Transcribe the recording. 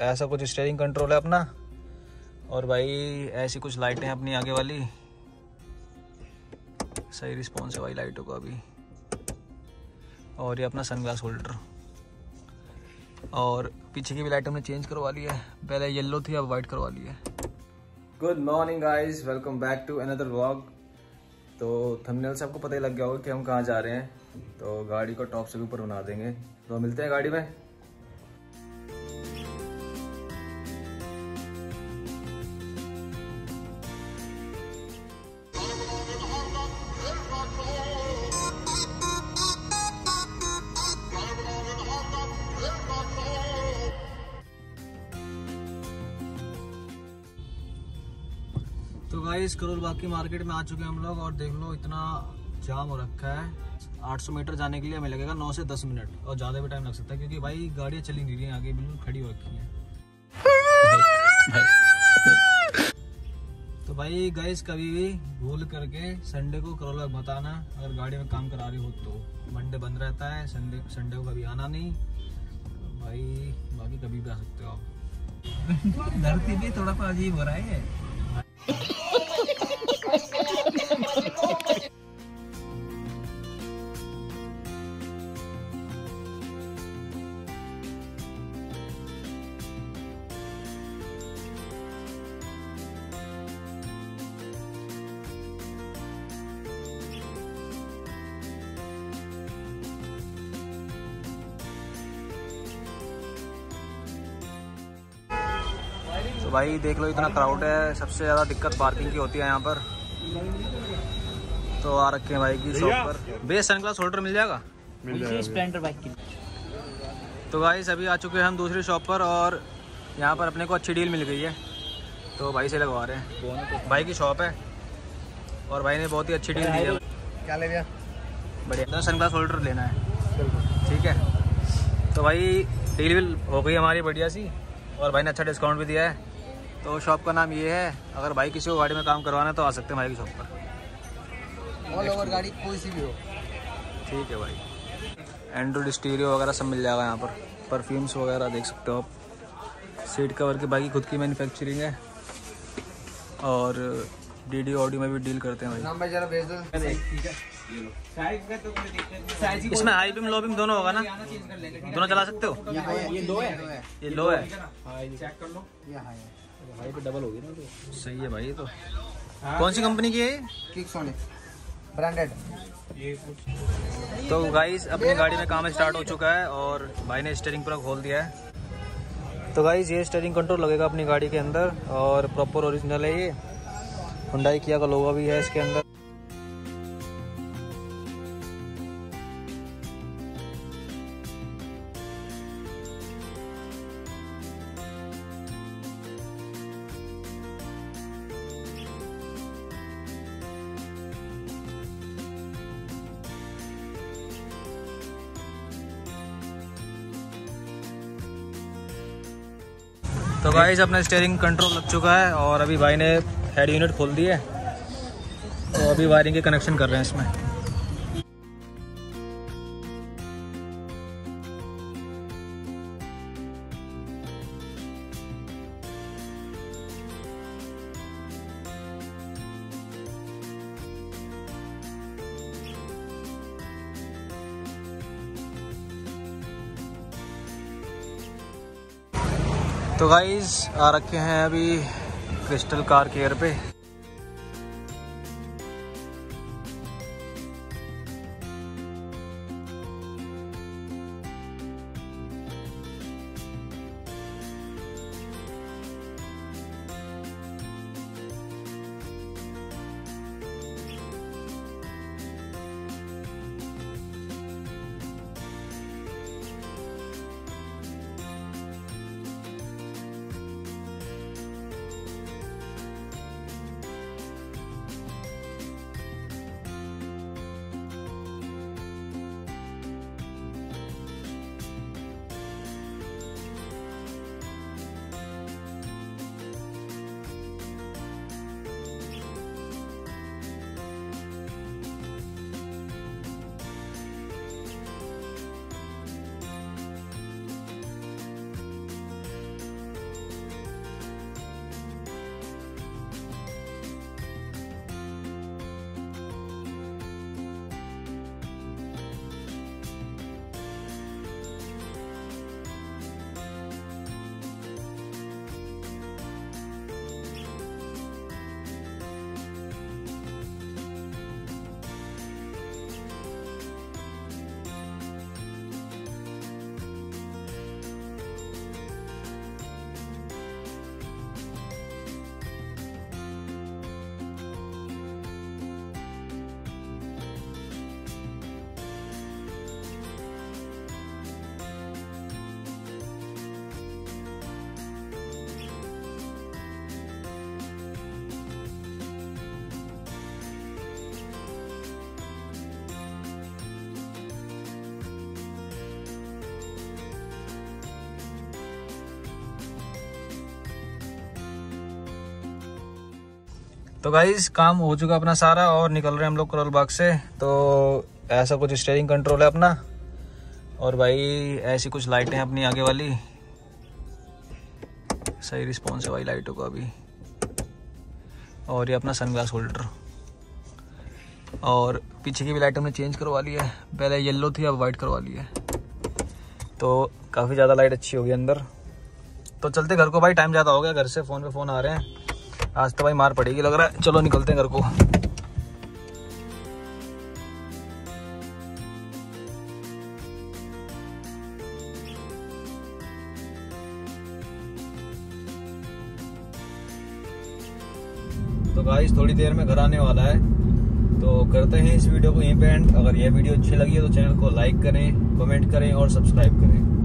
ऐसा कुछ steering control है अपना? और भाई, ऐसी कुछ लाइटें हैं अपनी आगे वाली? सही रिस्पॉन्स है भाई लाइटों का अभी। और ये अपना सनग्लास होल्डर और पीछे की भी लाइट हमने चेंज करवा ली है। पहले येलो थी, अब वाइट करवा ली है। Good morning guys welcome back to another vlog तो थंबनेल से आपको पता ही लग गया होगा कि हम कहाँ जा रहे हैं। तो गाड़ी को टॉप से ऊपर बना देंगे। तो मिलते हैं गाड़ी में। तो गाइस करोल बाग की मार्केट में आ चुके हैं हम लोग और देख लो इतना जाम हो रखा है। 800 मीटर जाने के लिए हमें लगेगा 9 से 10 मिनट और ज़्यादा भी टाइम लग सकता है क्योंकि भाई गाड़ियाँ चली नहीं रही हैं, आगे बिल्कुल खड़ी हो रखी हैं। तो भाई गाइस कभी भी भूल करके संडे को करोल बाग मत आना अगर गाड़ी में काम करा रही हो तो। मंडे बंद रहता है संडे संडे को कभी आना नहीं। तो भाई, बाकी कभी भी आ सकते हो आप। धरती भी थोड़ा सा अजीब हो रहा है। तो भाई देख लो इतना क्राउड है सबसे ज़्यादा दिक्कत पार्किंग की होती है यहाँ पर। तो आ रखे हैं भाई की शॉप पर। भैया सनग्लास होल्डर मिल जाएगा? स्प्लेंडर बाइक की। तो भाई सभी आ चुके हैं हम दूसरी शॉप पर और यहाँ पर अपने को अच्छी डील मिल गई है। तो भाई से लगवा रहे हैं। भाई की शॉप है और भाई ने बहुत ही अच्छी डील दी है। क्या ले भैया? बढ़िया। सनग्लास होल्डर लेना है। ठीक है। तो भाई डील हो गई हमारी बढ़िया सी और भाई ने अच्छा डिस्काउंट भी दिया है। तो शॉप का नाम ये है अगर भाई किसी को गाड़ी में काम करवाना है तो आ सकते हैं भाई की शॉप पर। ऑल ओवर गाड़ी कोई सी भी हो। ठीक है भाई। एंड्रॉइड स्टीरियो वगैरह सब मिल जाएगा यहाँ पर। परफ्यूम्स वगैरह देख सकते हो आप। सीट कवर की बाकी खुद की मैन्युफैक्चरिंग है। और डी डी ऑडियो में भी डील करते हैं भाई। जरा भेज दो। इसमें हाई बिम लो बिम दोनों होगा ना? दोनों चला सकते हो? ये दो है। ये लो है। चेक कर लो। ये हाई है। सही है भाई तो। कौन सी कंपनी की है ये? किक सोनी ब्रांडेड तो गाइस अपनी गाड़ी में काम स्टार्ट हो चुका है और भाई ने स्टेयरिंग पूरा खोल दिया है। तो गाइस ये स्टेयरिंग कंट्रोल लगेगा अपनी गाड़ी के अंदर और प्रॉपर ओरिजिनल है ये। हुंडाई किया का लोगो भी है इसके अंदर। तो गाइस अपना स्टेयरिंग कंट्रोल लग चुका है और अभी भाई ने हेड यूनिट खोल दी है। तो अभी वायरिंग के कनेक्शन कर रहे हैं इसमें। तो गाइज़ आ रखे हैं अभी क्रिस्टल कार केयर पे। तो गाइस काम हो चुका अपना सारा और निकल रहे हैं हम लोग करोल बाग से। तो ऐसा कुछ स्टेयरिंग कंट्रोल है अपना। और भाई, ऐसी कुछ लाइटें हैं अपनी आगे वाली। सही रिस्पॉन्स है भाई लाइटों का अभी। और ये अपना सनग्लास होल्डर और पीछे की भी लाइट हमने चेंज करवा ली है। पहले येलो थी, अब वाइट करवा ली है। तो काफ़ी ज़्यादा लाइट अच्छी होगी अंदर। तो चलते घर को भाई टाइम ज़्यादा हो गया, घर से फ़ोन पे फ़ोन आ रहे हैं। आज तो भाई मार पड़ेगी, लग रहा है। चलो निकलते हैं घर को। तो गाइस थोड़ी देर में घर आने वाला है। तो करते हैं इस वीडियो को यहीं पे एंड अगर यह वीडियो अच्छी लगी है तो चैनल को लाइक करें कमेंट करें और सब्सक्राइब करें।